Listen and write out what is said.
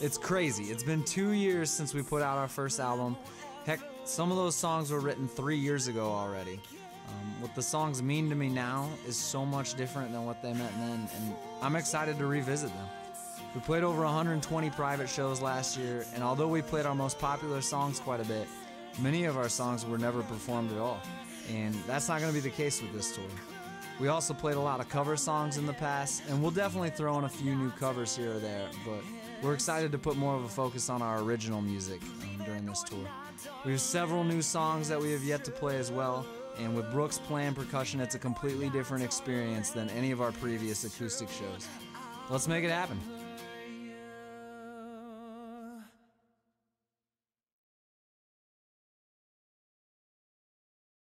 It's crazy. It's been two years since we put out our first album. Heck, some of those songs were written three years ago already. Um, what the songs mean to me now is so much different than what they meant then, and I'm excited to revisit them. We played over 120 private shows last year, and although we played our most popular songs quite a bit, many of our songs were never performed at all. And that's not going to be the case with this tour. We also played a lot of cover songs in the past, and we'll definitely throw in a few new covers here or there, but we're excited to put more of a focus on our original music um, during this tour. We have several new songs that we have yet to play as well, and with Brooks playing percussion, it's a completely different experience than any of our previous acoustic shows. Let's make it happen.